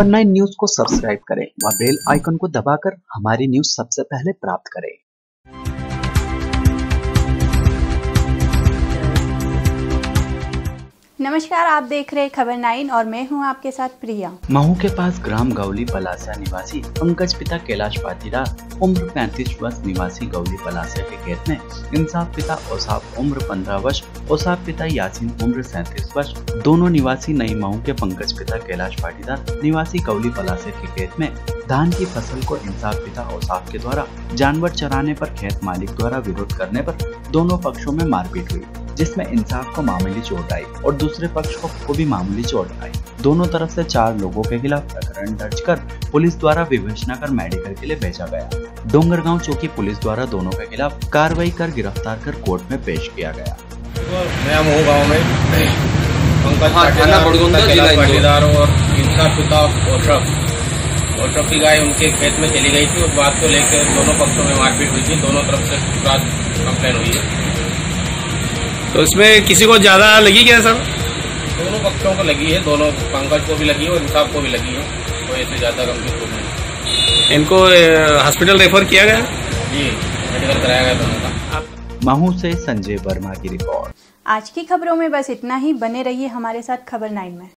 खबर nine news को subscribe करें और बेल आइकन को दबाकर हमारी न्यूज़ सबसे पहले प्राप्त करें। नमस्कार, आप देख रहे खबर नाइन और मैं हूँ आपके साथ प्रिया। महू के पास ग्राम गौली पलासा निवासी पंकज पिता कैलाश पाटीदार, उम्र 35 वर्ष निवासी गौली पलासा के खेत में। इंसाफ पिता औसाफ उम्र 15 वर्ष औसाफ पिता यासीन, उम्र 37 वर्ष। दोनों निवासी नई महू के पंकज पिता कैलाश पाटीदार निवासी गौली पलासे के खेत में। धान की फ़सल को इंसाफ पिता औसाफ के द्वारा जानवर चराने पर खेत मालिक द्वारा विरोध करने पर दोनों पक्षों में मारपीट हुई। जिसमें इंसाफ को मामूली चोट आई और दूसरे पक्ष को भी मामूली चोट आई। दोनों तरफ़ से चार लोगों के खिलाफ प्रकरण दर्ज कर पुलिस द्वारा विवेचना कर मेडिकल के लिए भेजा गया। डोंगर गाँव चौकी पुलिस द्वारा दोनों के खिलाफ कार्रवाई कर गिरफ़्तार कर कोर्ट में पेश किया गया। मैं मोह गाँव में पंकज हाँ, पाटीदार और इंसाफ की गाय उनके खेत में चली गई थी उस बात को लेकर दोनों पक्षों में मारपीट हुई थी। दोनों तरफ़ से कंप्लेन हुई है। तो इसमें किसी को ज़्यादा लगी क्या सर दोनों पक्षों को लगी है दोनों पंकज को भी लगी है और इंसाफ को भी लगी है। तो ऐसे ज़्यादा गंभीर को नहीं इनको हॉस्पिटल रेफर किया गया? जी मेडिकल कराया गया दोनों का। महू से संजय वर्मा की रिपोर्ट। आज की खबरों में बस इतना ही। बने रहिए हमारे साथ खबर नाइन में।